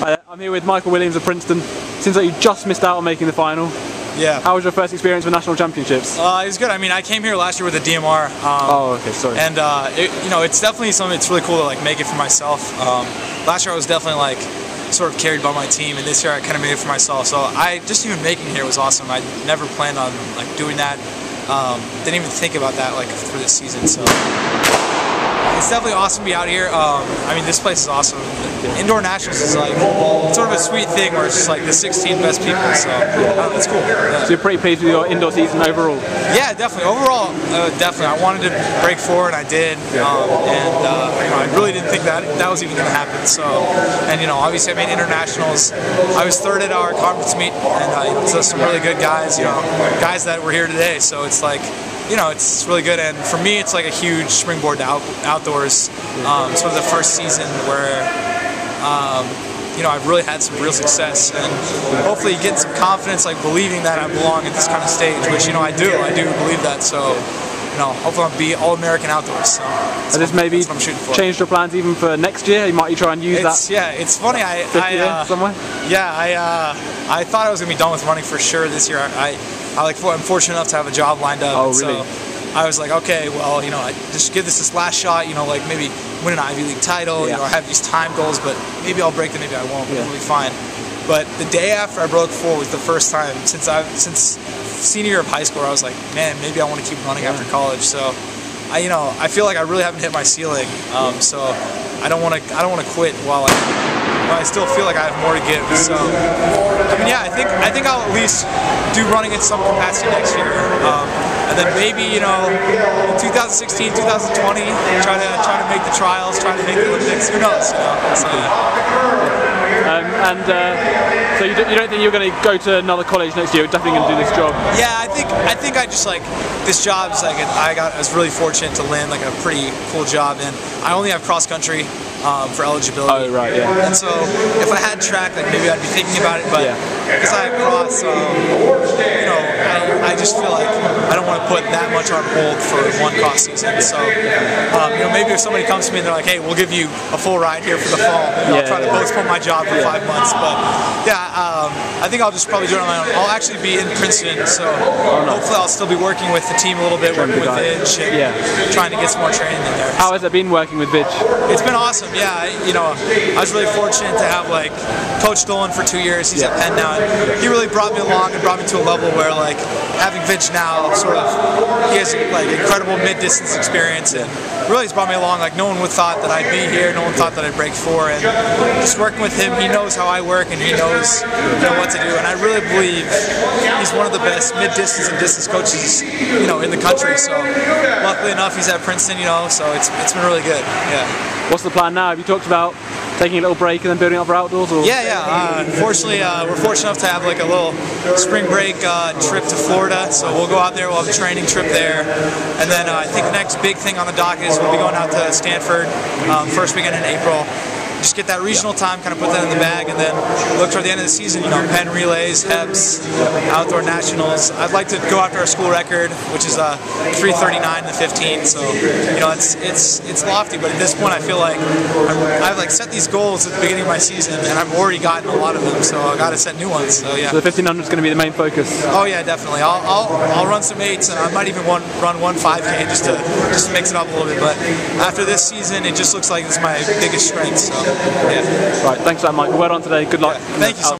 Hi, I'm here with Michael Williams of Princeton. Seems like you just missed out on making the final. Yeah. How was your first experience with national championships? Uh, it was good. I mean, I came here last year with a DMR. Um, oh, okay, sorry. And uh, it, you know, it's definitely something. It's really cool to like make it for myself. Um, last year I was definitely like sort of carried by my team, and this year I kind of made it for myself. So I just even making here was awesome. I never planned on like doing that. Um, didn't even think about that like for this season. So it's definitely awesome to be out here. Um, I mean, this place is awesome. Indoor Nationals is like sort of a sweet thing where it's just like the 16 best people. So uh, it's cool. Yeah. So you're pretty pleased with your indoor season overall? Yeah, definitely. Overall, uh, definitely. I wanted to break forward, I did, um, and uh, you know, I really didn't think that that was even going to happen. So, and you know, obviously, I made internationals. I was third at our conference meet, and uh, so some really good guys. You know, guys that were here today. So it's like you know, it's really good. And for me, it's like a huge springboard to out, outdoors. Um, sort of the first season where, um, you know, I've really had some real success and hopefully get some confidence, like believing that I belong at this kind of stage, which, you know, I do. I do believe that. So, you know, hopefully I'll be All-American outdoors. So Has this maybe changed your plans even for next year? You might try and use it's, that? Yeah, it's funny. I, I uh, somewhere? Yeah, I, uh, I thought I was going to be done with running for sure this year. I, I like I'm fortunate enough to have a job lined up. Oh, really? So I was like, okay, well, you know, I just give this this last shot. You know, like maybe win an Ivy League title. Yeah. You know, I have these time goals, but maybe I'll break them, maybe I won't. But Yeah. it'll be fine. But the day after I broke four was the first time since I since senior year of high school. I was like, man, maybe I want to keep running after college. So. I, you know, I feel like I really haven't hit my ceiling, um, so I don't want to. I don't want to quit while I, while I still feel like I have more to give. So, I mean, yeah, I think I think I'll at least do running in some capacity next year, um, and then maybe you know, in 2016, 2020, try to try to make the trials, try to make the Olympics. Who knows? You know? So. Um, and uh, so you, do, you don't think you're going to go to another college next year? You're definitely going to do this job? Yeah, I think I think I just like this job is like I got I was really fortunate to land like a pretty cool job and I only have cross country um, for eligibility. Oh right, yeah. And so if I had track, like maybe I'd be thinking about it, but Yeah. Because I have cross, um, you know, I, I just feel like I don't want to put that much on hold for one cross season. So um, you know, maybe if somebody comes to me and they're like, hey, we'll give you a full ride here for the fall, maybe I'll Yeah, try to yeah. postpone my job for five months. But yeah, um, I think I'll just probably do it on my own. I'll actually be in Princeton, so hopefully I'll still be working with the team a little bit, Trying working with. Vidge, and Yeah. trying to get some more training in there. How has it been working with Vidge? It's been awesome. Yeah, I- you know, I was really fortunate to have like Coach Dolan for two years. He's at Penn now, he really brought me along and brought me to a level where like having Vidge now, sort of, he has like incredible mid-distance experience, and really has brought me along. Like no one would thought that I'd be here. No one thought that I'd break four, and just working with him, he knows how I work and he knows you know what to do. And I really believe he's one of the best mid-distance and distance coaches, you know, in the country. So luckily enough, he's at Princeton, you know, so it's it's been really good. Yeah. What's the plan now? Have you talked about taking a little break and then building up for outdoors? Or? Yeah, yeah. Uh, fortunately, uh, we're fortunate enough to have like a little spring break uh, trip to Florida. So we'll go out there. We'll have a training trip there, and then uh, I think the next big thing on the docket is we'll be going out to Stanford um, first weekend in April. Just get that regional time, kind of put that in the bag, and then look toward the end of the season. You know, Penn relays, HEPs, outdoor nationals. I'd like to go after our school record, which is uh, 339 to 15. So you know, it's it's it's lofty, but at this point, I feel like I'm, I've like set these goals at the beginning of my season, and I've already gotten a lot of them. So I got to set new ones. So yeah. So the 1500 is going to be the main focus. Oh yeah, definitely. I'll, I'll, I'll run some eights, and I might even one, run one 5K just to just to mix it up a little bit. But after this season, it just looks like it's my biggest strength. So yeah. Right, thanks for that, Michael. Well done today. Good luck. Thank you so much.